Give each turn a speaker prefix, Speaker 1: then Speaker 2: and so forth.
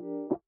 Speaker 1: you